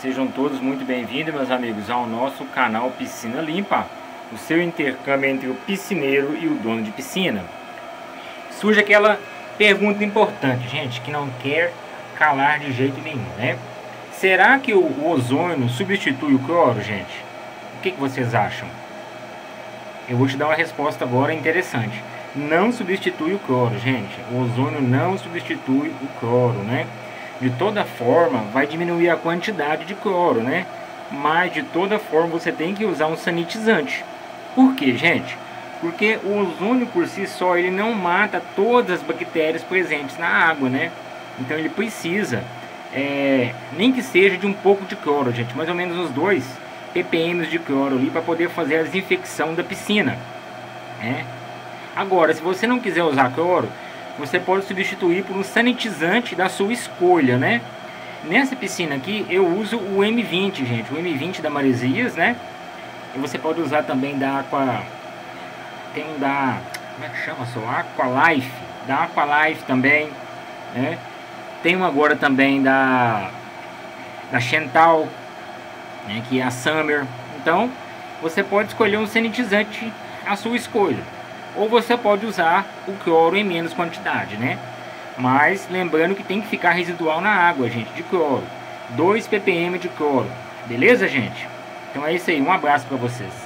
Sejam todos muito bem-vindos, meus amigos, ao nosso canal Piscina Limpa, o seu intercâmbio entre o piscineiro e o dono de piscina. Surge aquela pergunta importante, gente, que não quer calar de jeito nenhum, né? Será que o ozônio substitui o cloro, gente? O que, que vocês acham? Eu vou te dar uma resposta agora interessante. Não substitui o cloro, gente. O ozônio não substitui o cloro, né? De toda forma, vai diminuir a quantidade de cloro, né? Mas de toda forma você tem que usar um sanitizante. Por quê, gente? Porque o ozônio por si só ele não mata todas as bactérias presentes na água, né? Então ele precisa, é, nem que seja de um pouco de cloro, gente, mais ou menos uns 2 ppm de cloro ali para poder fazer a desinfecção da piscina. Né? Agora, se você não quiser usar cloro, você pode substituir por um sanitizante da sua escolha, né? Nessa piscina aqui eu uso o M20, gente, o M20 da Maresias, né? E você pode usar também da Aqua... Tem um da... Como é que chama só? Aqua Life. Da Aqua Life também, né? Tem um agora também da... Da Chantal, né? Que é a Summer. Então, você pode escolher um sanitizante à sua escolha ou você pode usar o cloro em menos quantidade, né? Mas lembrando que tem que ficar residual na água, gente, de cloro. 2 ppm de cloro. Beleza, gente? Então é isso aí. Um abraço para vocês.